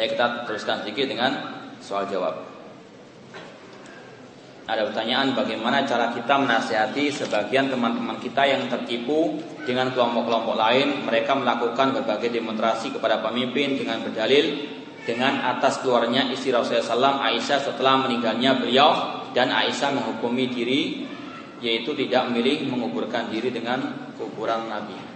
Ya kita teruskan sedikit dengan soal jawab. Ada pertanyaan bagaimana cara kita menasihati sebagian teman-teman kita yang tertipu dengan kelompok-kelompok lain. Mereka melakukan berbagai demonstrasi kepada pemimpin dengan berdalil dengan atas keluarnya istri Rasulullah SAW Aisyah setelah meninggalnya beliau dan Aisyah menghukumi diri yaitu tidak memilih menguburkan diri dengan kuburan Nabi.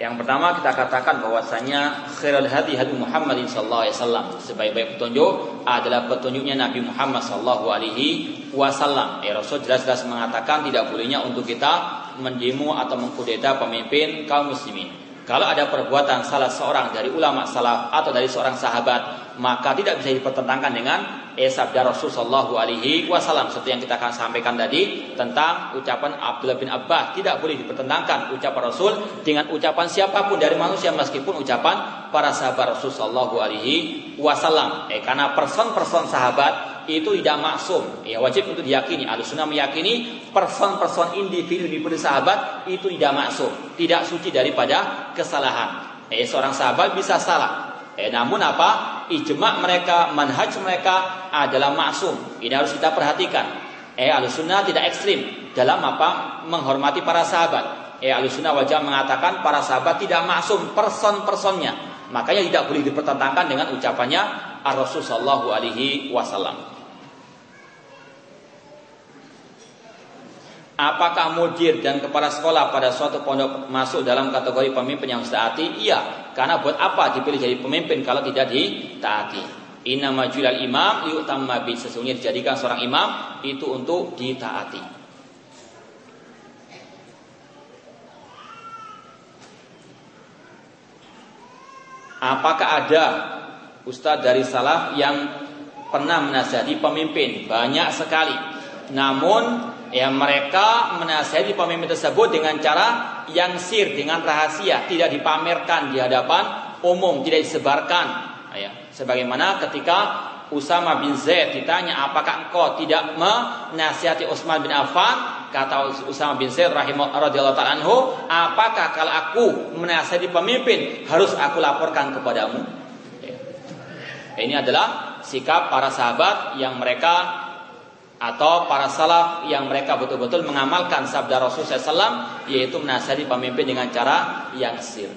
Yang pertama kita katakan bahwasanya khairul hadi hadi Muhammad sallallahu alaihi wasallam. Sebaik-baik petunjuk adalah petunjuknya Nabi Muhammad sallallahu alaihi wasallam. Ya Rasul jelas-jelas mengatakan tidak bolehnya untuk kita mendemo atau mengkudeta pemimpin kaum muslimin. Kalau ada perbuatan salah seorang dari ulama salaf atau dari seorang sahabat, maka tidak bisa dipertentangkan dengan sabda Rasul Shallallahu Alaihi Wasallam. Seperti yang kita akan sampaikan tadi tentang ucapan Abdullah bin Abbas. Tidak boleh dipertentangkan ucapan Rasul dengan ucapan siapa pun dari manusia meskipun ucapan para sahabat Rasul Shallallahu Alaihi Wasallam. Eh, karena person-person sahabat itu tidak maksum ya wajib untuk diyakini Sunnah meyakini person-person individu di sahabat itu tidak maksum tidak suci daripada kesalahan eh seorang sahabat bisa salah Eh, namun apa? Ijma mereka, manhaj mereka adalah maksum. Ini harus kita perhatikan. Eh, sunnah tidak ekstrim dalam apa? Menghormati para sahabat. Eh, sunnah wajah mengatakan para sahabat tidak maksum person-personnya. Makanya tidak boleh dipertentangkan dengan ucapannya Ar-Rasul Sallallahu Alaihi Wasallam. Apakah mudir dan kepala sekolah pada suatu pondok masuk dalam kategori pemimpin yang ditaati? Iya, karena buat apa dipilih jadi pemimpin kalau tidak ditaati? Inna majulal imam yu'tamma bi sesungguhnya dijadikan seorang imam itu untuk ditaati. Apakah ada ustadz dari salaf yang pernah menasihati pemimpin? Banyak sekali. Namun ya mereka menasihati pemimpin tersebut dengan cara yang sir dengan rahasia tidak dipamerkan di hadapan umum tidak disebarkan. Ya sebagaimana ketika Usama bin Zaid ditanya apakah engkau tidak menasihati Utsman bin Affan? Kata Usama bin Zaid radhiyallahu taala anhu apakah kalau aku menasihati pemimpin harus aku laporkan kepadamu? Ya. ini adalah sikap para sahabat yang mereka atau para salaf yang mereka betul-betul mengamalkan sabda Rasul SAW yaitu menasihati pemimpin dengan cara yang sir.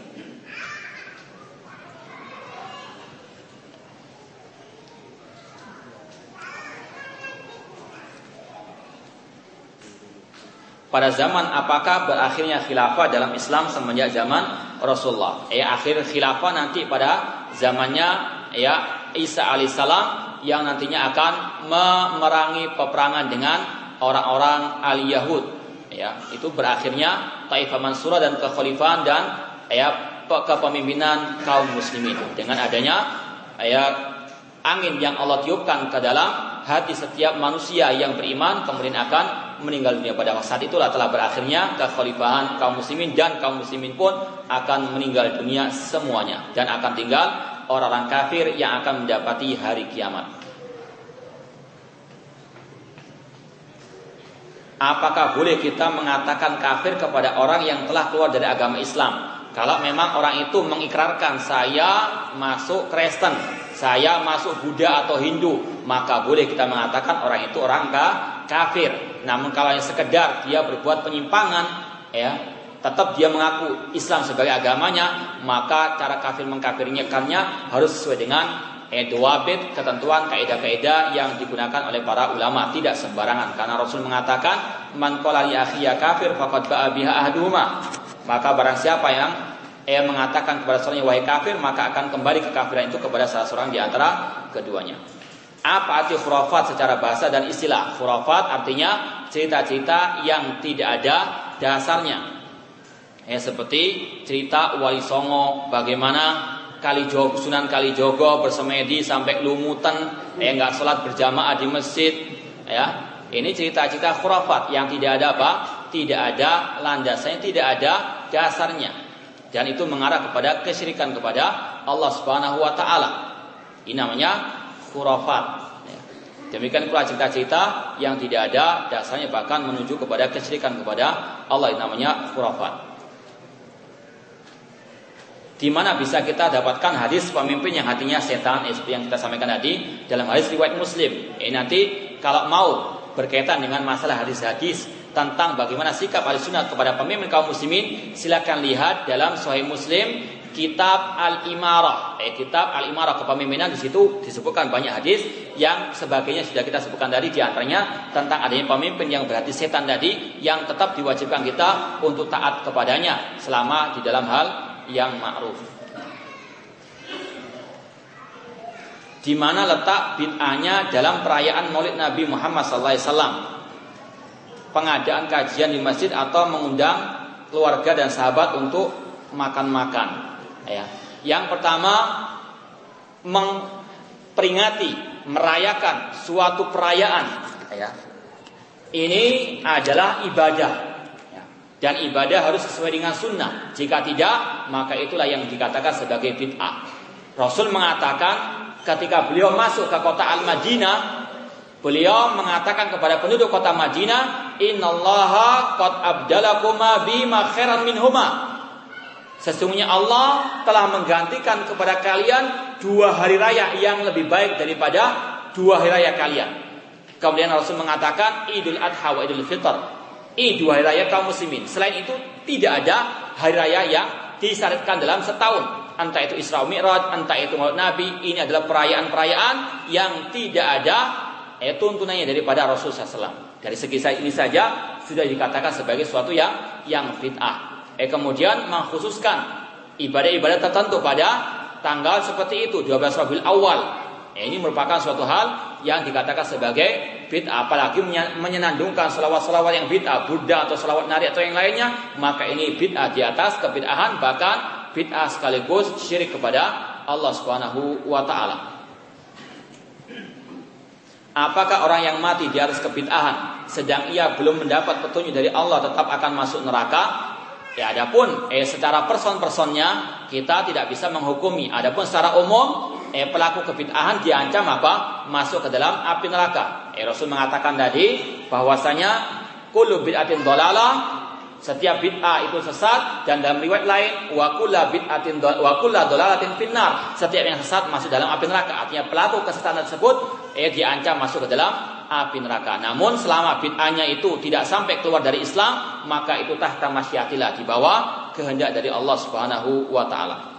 Pada zaman apakah berakhirnya khilafah dalam Islam semenjak zaman Rasulullah? Ya akhir khilafah nanti pada zamannya ya Isa alaihissalam yang nantinya akan memerangi peperangan dengan orang-orang al Yahud ya itu berakhirnya Taifah Mansurah dan kekhalifahan dan ya kepemimpinan kaum muslimin. Dengan adanya ya angin yang Allah tiupkan ke dalam hati setiap manusia yang beriman kemudian akan meninggal dunia pada saat itulah telah berakhirnya kekhalifahan kaum muslimin dan kaum muslimin pun akan meninggal dunia semuanya dan akan tinggal orang-orang kafir yang akan mendapati hari kiamat. Apakah boleh kita mengatakan kafir kepada orang yang telah keluar dari agama Islam? Kalau memang orang itu mengikrarkan saya masuk Kristen, saya masuk Buddha atau Hindu, maka boleh kita mengatakan orang itu orang kafir. Namun kalau yang sekedar dia berbuat penyimpangan, ya tetap dia mengaku Islam sebagai agamanya, maka cara kafir mengkafirnya harus sesuai dengan eh, bit ketentuan kaidah-kaidah yang digunakan oleh para ulama. Tidak sembarangan karena Rasul mengatakan man qala li akhiya kafir faqad ba'a biha ahduhuma maka barang siapa yang eh, mengatakan kepada seorang wahai kafir maka akan kembali kekafiran itu kepada salah seorang di antara keduanya. Apa arti khurafat secara bahasa dan istilah? Khurafat artinya cerita-cerita yang tidak ada dasarnya Ya, seperti cerita Wali Songo bagaimana kali Jogo, Sunan Kali Jogo bersemedi sampai lumutan ya nggak sholat berjamaah di masjid ya. Ini cerita-cerita khurafat yang tidak ada apa? Tidak ada landasannya tidak ada dasarnya. Dan itu mengarah kepada kesyirikan kepada Allah Subhanahu wa taala. Ini namanya khurafat ya. demikian pula cerita-cerita yang tidak ada dasarnya bahkan menuju kepada kesyirikan kepada Allah ini namanya khurafat Di mana bisa kita dapatkan hadis pemimpin yang hatinya setan seperti yang kita sampaikan tadi dalam hadis riwayat Muslim. Ini nanti kalau mau berkaitan dengan masalah hadis-hadis tentang bagaimana sikap ahli sunnah kepada pemimpin kaum muslimin silakan lihat dalam Sahih Muslim kitab Al-Imarah. Eh, kitab Al-Imarah kepemimpinan di situ disebutkan banyak hadis yang sebagainya sudah kita sebutkan tadi di antaranya tentang adanya pemimpin yang berarti setan tadi yang tetap diwajibkan kita untuk taat kepadanya selama di dalam hal yang ma'ruf. Di mana letak bid'ahnya dalam perayaan Maulid Nabi Muhammad SAW? pengadaan kajian di masjid atau mengundang keluarga dan sahabat untuk makan-makan. Ya. Yang pertama memperingati, merayakan suatu perayaan. Ya. Ini adalah ibadah. Dan ibadah harus sesuai dengan sunnah. Jika tidak, maka itulah yang dikatakan sebagai bid'ah. Rasul mengatakan ketika beliau masuk ke kota Al-Madinah, Beliau mengatakan kepada penduduk kota Madinah, "Innallaha qad abdalakuma bima khairan minhuma." Sesungguhnya Allah telah menggantikan kepada kalian dua hari raya yang lebih baik daripada dua hari raya kalian. Kemudian Rasul mengatakan Idul Adha wa Idul Fitr. Idul hari raya kaum muslimin. Selain itu tidak ada hari raya yang disyariatkan dalam setahun. Entah itu Isra Mi'raj, entah itu Maulid Nabi, ini adalah perayaan-perayaan yang tidak ada eh, tuntunannya daripada Rasul SAW. Dari segi ini saja sudah dikatakan sebagai suatu yang yang bid'ah. Eh kemudian mengkhususkan ibadah-ibadah tertentu pada tanggal seperti itu 12 Rabiul Awal. Eh, ini merupakan suatu hal yang dikatakan sebagai bid'ah apalagi menyenandungkan selawat-selawat yang bid'ah Buddha atau selawat nari atau yang lainnya maka ini bid'ah di atas kebid'ahan bahkan bid'ah sekaligus syirik kepada Allah Subhanahu wa taala. Apakah orang yang mati di atas kebid'ahan sedang ia belum mendapat petunjuk dari Allah tetap akan masuk neraka? Ya adapun eh secara person-personnya kita tidak bisa menghukumi. Adapun secara umum eh pelaku kebid'ahan diancam apa? Masuk ke dalam api neraka. Eh Rasul mengatakan tadi bahwasanya kullu bid'atin dolalah setiap bid'ah itu sesat dan dalam riwayat lain wa kullu bid'atin wa kullu dolalatin finnar. Setiap yang sesat masuk dalam api neraka. Artinya pelaku kesesatan tersebut eh diancam masuk ke dalam api neraka. Namun selama bid'ahnya itu tidak sampai keluar dari Islam, maka itu tahta masyiatillah di bawah kehendak dari Allah Subhanahu wa taala.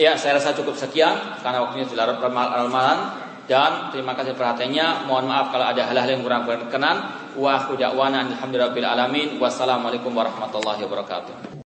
Ya, saya rasa cukup sekian karena waktunya sudah ramalan. Dan terima kasih perhatiannya. Mohon maaf kalau ada hal-hal yang kurang berkenan. Wa akhu da'wana alamin. Wassalamualaikum warahmatullahi wabarakatuh.